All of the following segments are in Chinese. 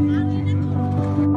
拿了一个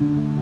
Mm-hmm.